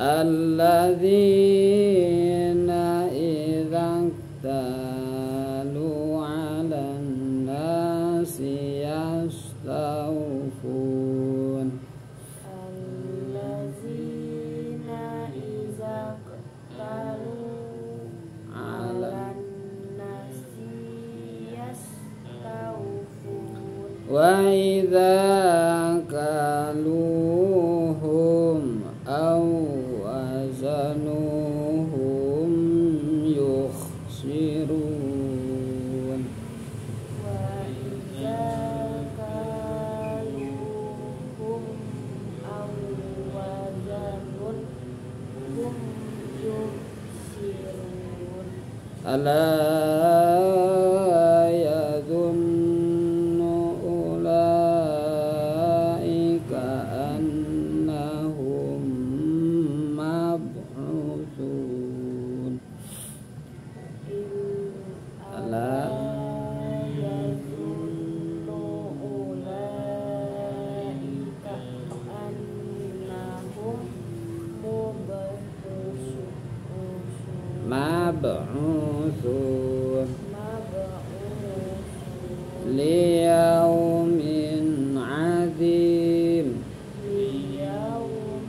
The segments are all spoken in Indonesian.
الذي ألا مبعوثون مبعوثون ليوم عظيم ليوم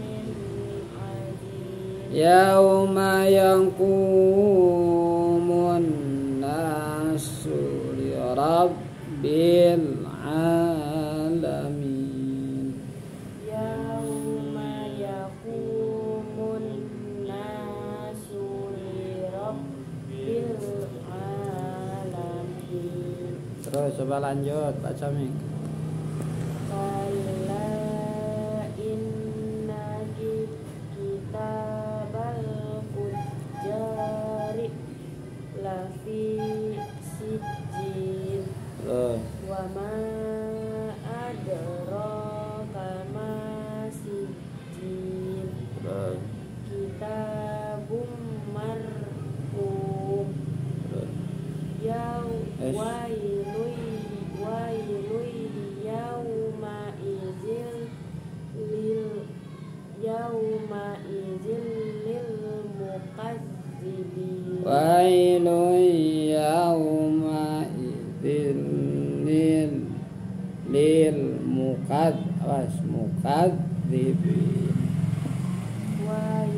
عظيم يوم يقوم الناس لرب العالمين Terus coba lanjut Pak Camik mukad awas mukad dibi mukad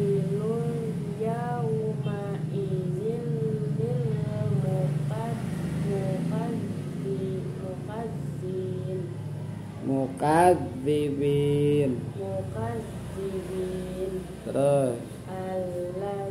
mukad di mukad bibin mukad dibin terus. Allah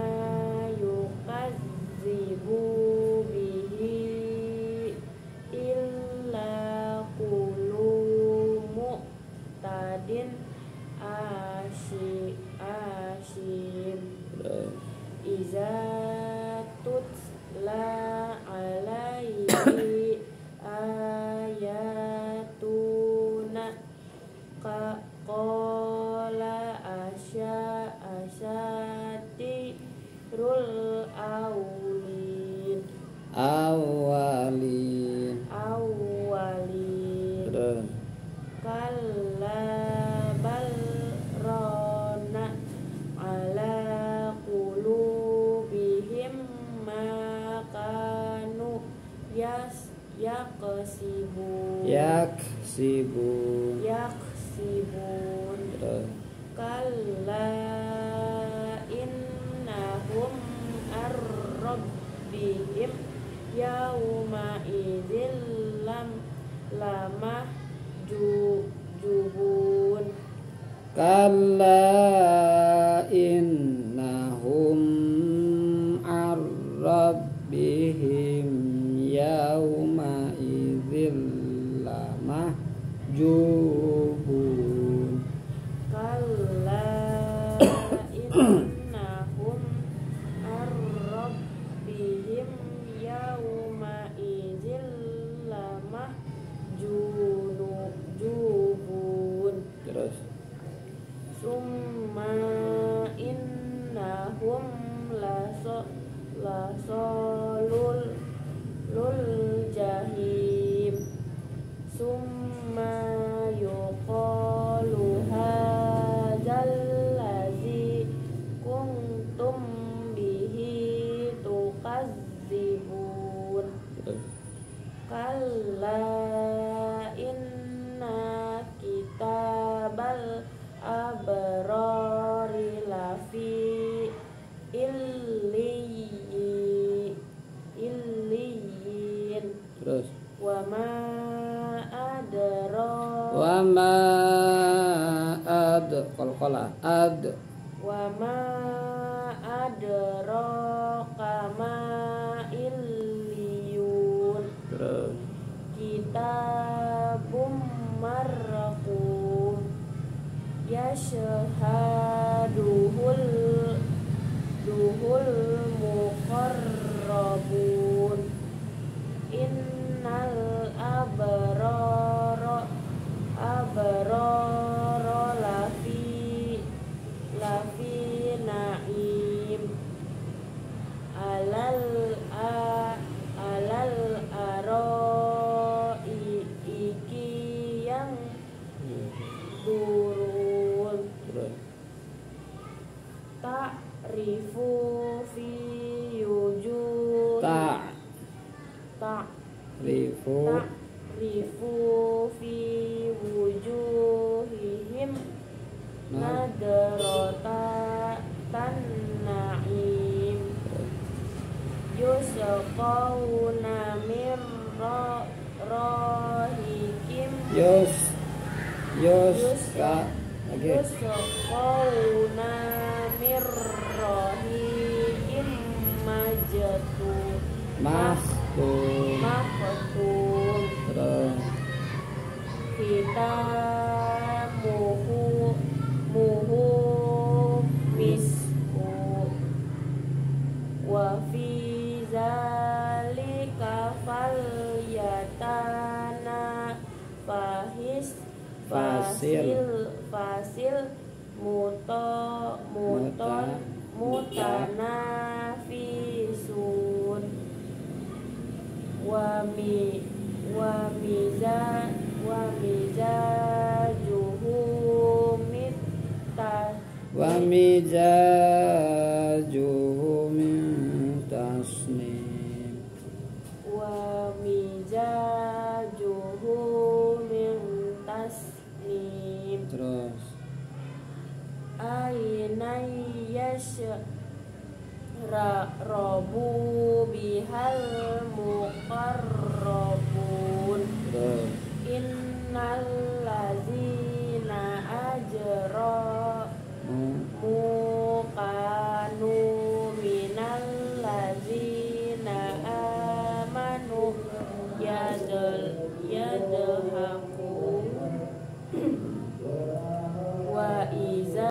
iza tutla alaihi ayatuna. Ka qala asya asatirul awlin awalin yas yaqsibun yaksibun yaksibun terus kalla innahum ar-rabbihim yauma idzil lam lamah ju jubun Kalla lamahjubun kalla ad wa ma adraka ma illiyun. Terus. Kitabum marqum yashhaduhul ta ta rifu. Ta'rifu fi wujuhihim Nah. nadrata tan-na'im yusqawna min ra- rahikim. Yus. Yus. Ka. Lagi yusqawna min rahikim majatu mahtum terus? Kita muhu muhu misku wa fi zalika falyatana fahis fasil. fasil muto muto mutanafisun wa mi wa miza wa mizajuhu mitta wa mizajuhu min tasnim wa mizajuhu min tasnim terus. Aina yash ra rabu bihal القرن